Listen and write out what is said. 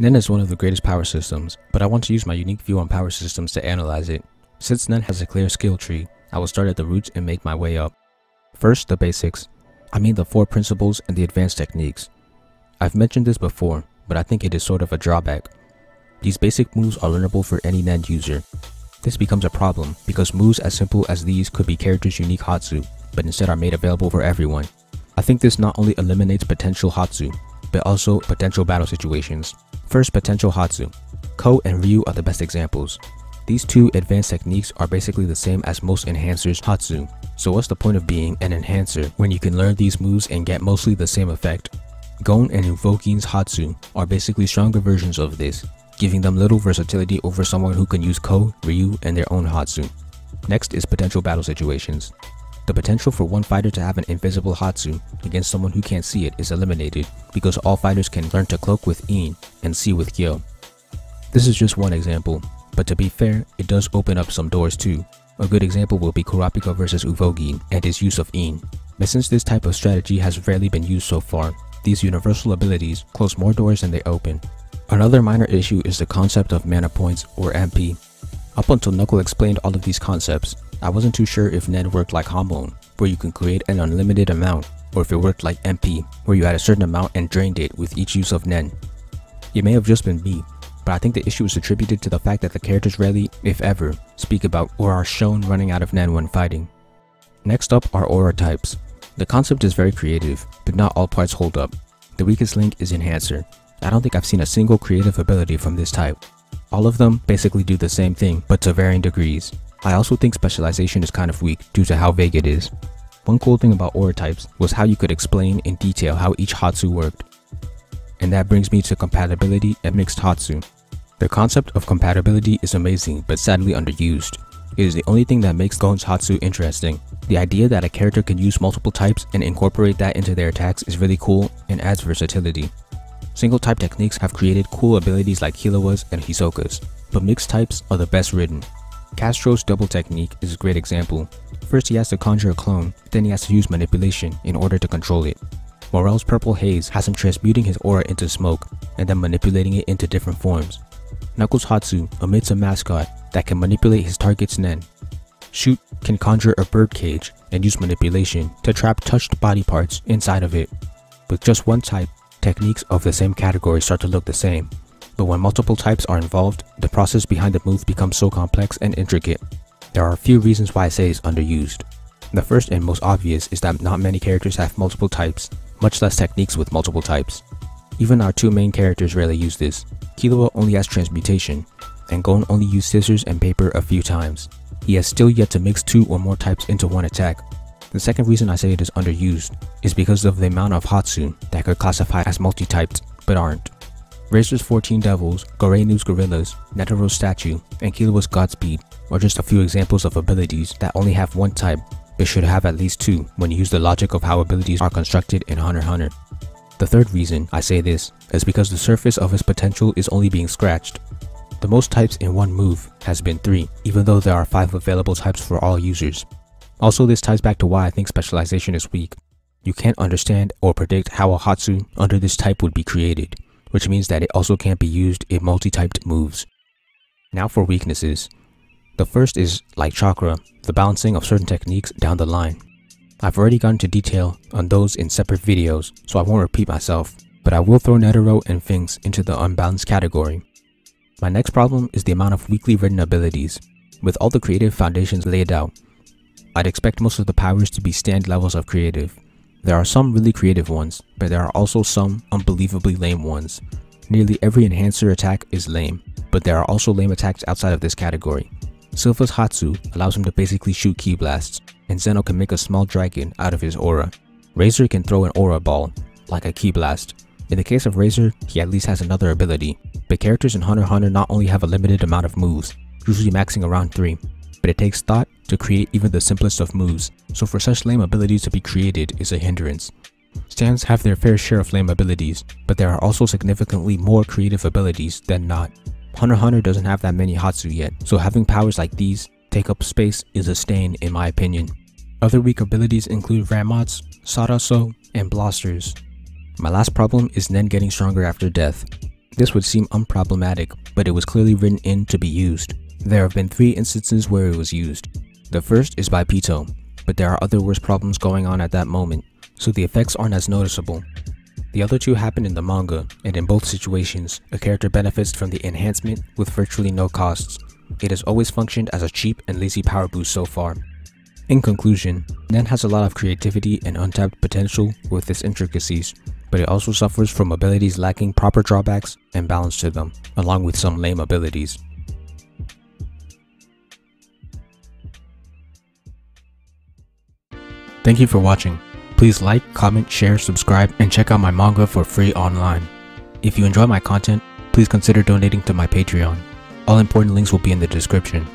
Nen is one of the greatest power systems, but I want to use my unique view on power systems to analyze it. Since Nen has a clear skill tree, I will start at the roots and make my way up. First, the basics. I mean the four principles and the advanced techniques. I've mentioned this before, but I think it is sort of a drawback. These basic moves are learnable for any Nen user. This becomes a problem because moves as simple as these could be characters' unique Hatsu, but instead are made available for everyone. I think this not only eliminates potential Hatsu, but also potential battle situations. First, potential Hatsu. Ko and Ryu are the best examples. These two advanced techniques are basically the same as most enhancers Hatsu, so what's the point of being an enhancer when you can learn these moves and get mostly the same effect? Gon and Uvogin's Hatsu are basically stronger versions of this, giving them little versatility over someone who can use Ko, Ryu, and their own Hatsu. Next is potential battle situations. The potential for one fighter to have an invisible Hatsu against someone who can't see it is eliminated because all fighters can learn to cloak with In and see with Gyo. This is just one example, but to be fair, it does open up some doors too. A good example will be Kurapika vs Uvogin and his use of In. But since this type of strategy has rarely been used so far, these universal abilities close more doors than they open. Another minor issue is the concept of mana points or MP. Up until Knuckle explained all of these concepts, I wasn't too sure if Nen worked like Hamon, where you can create an unlimited amount, or if it worked like MP, where you had a certain amount and drained it with each use of Nen. It may have just been me, but I think the issue is attributed to the fact that the characters rarely, if ever, speak about or are shown running out of Nen when fighting. Next up are aura types. The concept is very creative, but not all parts hold up. The weakest link is Enhancer. I don't think I've seen a single creative ability from this type. All of them basically do the same thing, but to varying degrees. I also think specialization is kind of weak due to how vague it is. One cool thing about aura types was how you could explain in detail how each Hatsu worked. And that brings me to compatibility and mixed Hatsu. The concept of compatibility is amazing but sadly underused. It is the only thing that makes Gon's Hatsu interesting. The idea that a character can use multiple types and incorporate that into their attacks is really cool and adds versatility. Single type techniques have created cool abilities like Killua's and Hisoka's, but mixed types are the best written. Castro's double technique is a great example. First he has to conjure a clone, then he has to use manipulation in order to control it. Morel's purple haze has him transmuting his aura into smoke, and then manipulating it into different forms. Knuckles Hatsu emits a mascot that can manipulate his target's Nen. Shoot can conjure a bird cage and use manipulation to trap touched body parts inside of it. With just one type, techniques of the same category start to look the same, but when multiple types are involved, the process behind the move becomes so complex and intricate. There are a few reasons why I say it's underused. The first and most obvious is that not many characters have multiple types, much less techniques with multiple types. Even our two main characters rarely use this. Killua only has transmutation, and Gon only used scissors and paper a few times. He has still yet to mix two or more types into one attack. The second reason I say it is underused is because of the amount of Hatsu that could classify as multi-typed, but aren't. Razor's 14 Devils, Goreinu's Gorillas, Netero's Statue, and Killua's Godspeed are just a few examples of abilities that only have one type but should have at least two when you use the logic of how abilities are constructed in Hunter Hunter. The third reason I say this is because the surface of his potential is only being scratched. The most types in one move has been 3, even though there are 5 available types for all users. Also this ties back to why I think specialization is weak. You can't understand or predict how a Hatsu under this type would be created which means that it also can't be used in multi-typed moves. Now for weaknesses. The first is, like chakra, the balancing of certain techniques down the line. I've already gone into detail on those in separate videos, so I won't repeat myself, but I will throw Netero and Finks into the unbalanced category. My next problem is the amount of weakly written abilities. With all the creative foundations laid out, I'd expect most of the powers to be stand levels of creative, there are some really creative ones, but there are also some unbelievably lame ones. Nearly every enhancer attack is lame, but there are also lame attacks outside of this category. Silva's Hatsu allows him to basically shoot ki blasts, and Zeno can make a small dragon out of his aura. Razor can throw an aura ball, like a ki blast. In the case of Razor, he at least has another ability, but characters in Hunter x Hunter not only have a limited amount of moves, usually maxing around 3, but it takes thought to create even the simplest of moves, so for such lame abilities to be created is a hindrance. Stands have their fair share of lame abilities, but there are also significantly more creative abilities than not. Hunter Hunter doesn't have that many Hatsu yet, so having powers like these take up space is a stain in my opinion. Other weak abilities include Ranmats, Saraso, and Blasters. My last problem is Nen getting stronger after death. This would seem unproblematic, but it was clearly written in to be used. There have been three instances where it was used. The first is by Pito, but there are other worse problems going on at that moment, so the effects aren't as noticeable. The other two happen in the manga, and in both situations, a character benefits from the enhancement with virtually no costs. It has always functioned as a cheap and lazy power boost so far. In conclusion, Nen has a lot of creativity and untapped potential with its intricacies, but it also suffers from abilities lacking proper drawbacks and balance to them, along with some lame abilities. Thank you for watching. Please like, comment, share, subscribe, and check out my manga for free online. If you enjoy my content, please consider donating to my Patreon. All important links will be in the description.